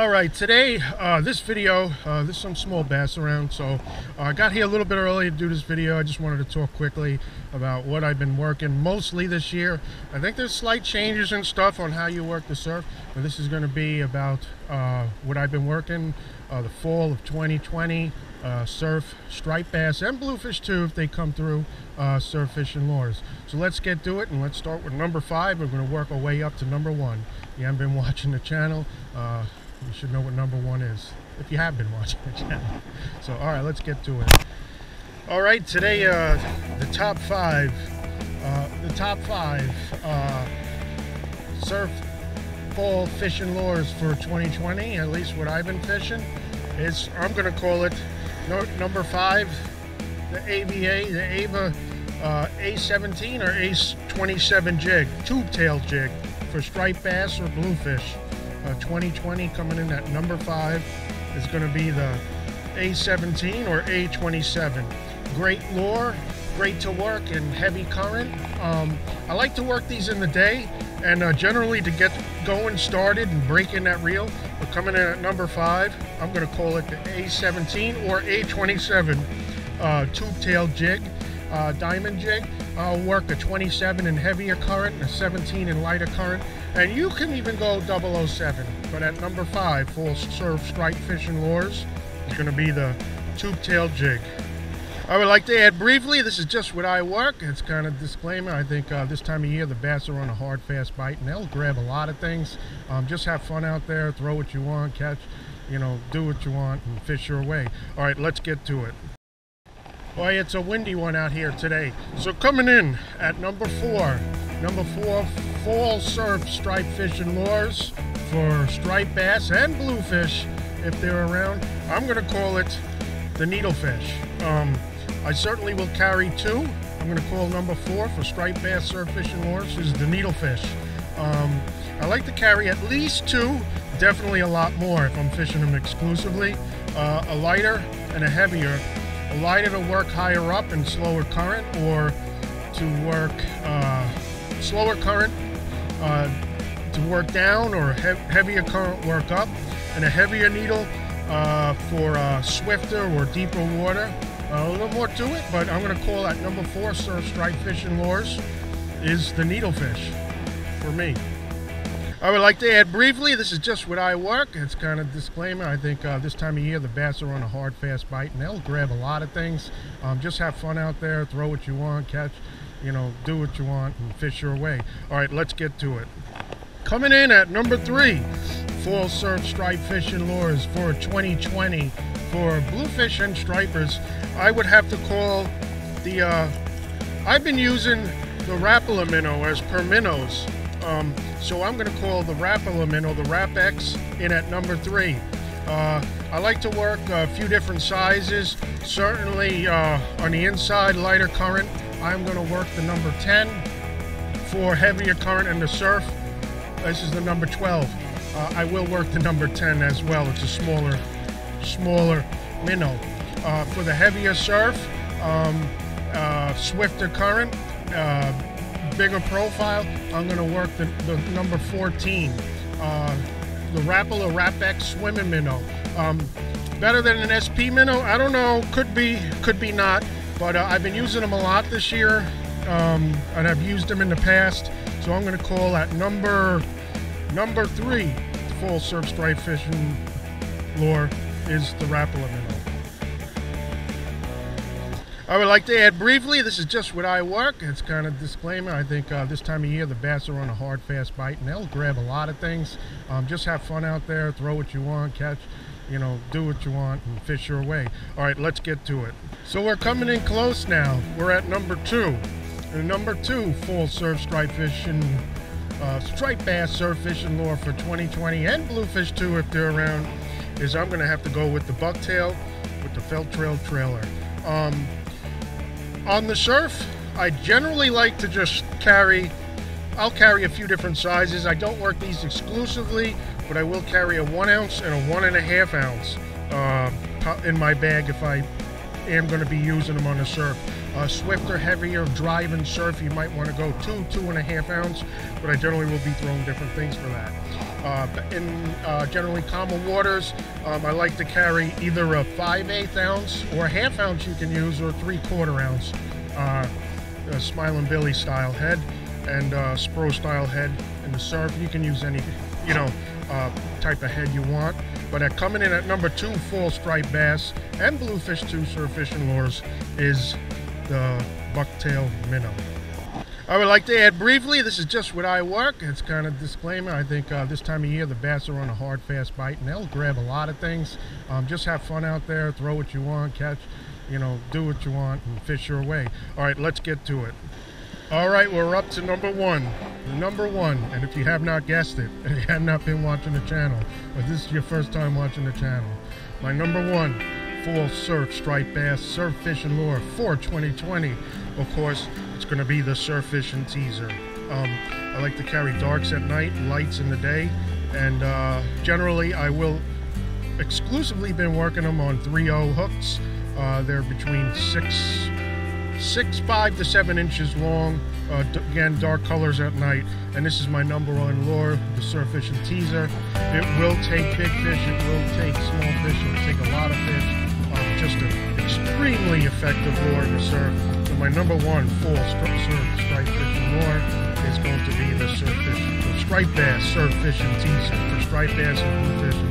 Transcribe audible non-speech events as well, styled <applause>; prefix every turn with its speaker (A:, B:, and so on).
A: All right, today, uh, this video, uh, there's some small bass around, so uh, I got here a little bit early to do this video. I just wanted to talk quickly about what I've been working mostly this year. I think there's slight changes and stuff on how you work the surf, but this is going to be about uh, what I've been working uh, the fall of 2020, uh, surf striped bass and bluefish too if they come through surf fishing lures. So let's get to it and let's start with number five. We're going to work our way up to number one. You haven't been <laughs> watching the channel, you should know what number one is if you have been <laughs> watching the channel. So, all right, let's get to it. All right, today, uh, the top five, uh, the top five uh, surf fall fishing lures for 2020, at least what I've been fishing, is, I'm going to call it no, number five, the AVA, the Ava uh, A17 or A27 jig, tube tail jig for striped bass or bluefish uh, 2020 coming in at number five is going to be the A17 or A27. Great lure, great to work in heavy current. Um, I like to work these in the day and uh, generally to get going started and breaking that reel. But coming in at number five, I'm going to call it the A17 or A27 uh, tube tail jig, uh, diamond jig. I'll work a 27 in heavier current and a 17 in lighter current. And you can even go 007. But at number five, full surf strike fishing lures, is going to be the tube tail jig. I would like to add briefly, this is just what I work. It's kind of disclaimer. I think uh, this time of year, the bass are on a hard, fast bite, and they'll grab a lot of things. Um, just have fun out there, throw what you want, catch, you know, do what you want, and fish your way. All right, let's get to it. Boy, it's a windy one out here today. So coming in at number four, number four, fall surf stripe fishing lures for striped bass and bluefish if they're around. I'm gonna call it the needlefish. Um, I certainly will carry two. I'm gonna call number four for striped bass surf fishing lures is the needlefish. Um, I like to carry at least two, definitely a lot more if I'm fishing them exclusively. Uh, a lighter and a heavier lighter to work higher up in slower current or to work uh, slower current uh, to work down or he heavier current work up and a heavier needle uh, for uh, swifter or deeper water. Uh, a little more to it, but I'm going to call that number four surf strike fishing lures is the needlefish for me. I would like to add briefly, this is just what I work. It's kind of disclaimer. I think uh, this time of year, the bass are on a hard, fast bite, and they'll grab a lot of things. Um, just have fun out there, throw what you want, catch, you know, do what you want, and fish your way. All right, let's get to it. Coming in at number three, full surf stripe fishing lures for 2020 for bluefish and stripers. I would have to call the, uh, I've been using the Rapala minnow as per minnows um, so I'm going to call the Rapala minnow the Rap-X in at number three. Uh, I like to work a few different sizes. Certainly uh, on the inside, lighter current, I'm going to work the number 10. For heavier current in the surf, this is the number 12. Uh, I will work the number 10 as well. It's a smaller, smaller minnow. Uh, for the heavier surf, um, uh, swifter current, uh, bigger profile, I'm going to work the, the number 14, uh, the Rapala Rap-X swimming minnow. Um, better than an SP minnow? I don't know. Could be, could be not. But uh, I've been using them a lot this year, um, and I've used them in the past. So I'm going to call that number number three full surf stripe fishing lure is the Rapala minnow. I would like to add briefly, this is just what I work. It's kind of disclaimer. I think uh, this time of year, the bass are on a hard, fast bite, and they'll grab a lot of things. Um, just have fun out there, throw what you want, catch, you know, do what you want, and fish your way. All right, let's get to it. So we're coming in close now. We're at number two. And number two, full surf stripe fishing, uh, striped bass surf fishing lure for 2020, and bluefish too if they're around, is I'm going to have to go with the bucktail with the felt trail trailer. Um, on the surf, I generally like to just carry, I'll carry a few different sizes. I don't work these exclusively, but I will carry a one ounce and a one and a half ounce uh, in my bag if I am going to be using them on the surf. Uh, swifter, heavier, driving surf, you might want to go two, two and a half ounce, but I generally will be throwing different things for that. Uh, in uh, generally calmer waters, um, I like to carry either a 5 8 ounce or a half ounce you can use or 3 quarter ounce uh, Smiling Billy style head and uh, Spro style head in the surf. You can use any, you know, uh, type of head you want. But at coming in at number two, full stripe bass and bluefish 2 surf fishing lures is the bucktail minnow. I would like to add briefly, this is just what I work. It's kind of disclaimer. I think uh, this time of year the bass are on a hard, fast bite, and they'll grab a lot of things. Um, just have fun out there, throw what you want, catch, you know, do what you want, and fish your way. All right, let's get to it. All right, we're up to number one. Number one, and if you have not guessed it, <laughs> and you have not been watching the channel, or this is your first time watching the channel, my number one full surf striped bass surf fishing lure for 2020, of course, it's going to be the Surf Fishing Teaser. Um, I like to carry darks at night, lights in the day, and uh, generally I will exclusively been working them on 3-0 hooks. Uh, they're between six, six, five to seven inches long. Uh, again, dark colors at night. And this is my number one lure, the Surf Fishing Teaser. It will take big fish, it will take small fish, it will take a lot of fish. Just an extremely effective lure to serve, surf my number one full surf striped fishing lure is going to be the surf fish, the striped bass surf fishing teaser for striped bass and bluefish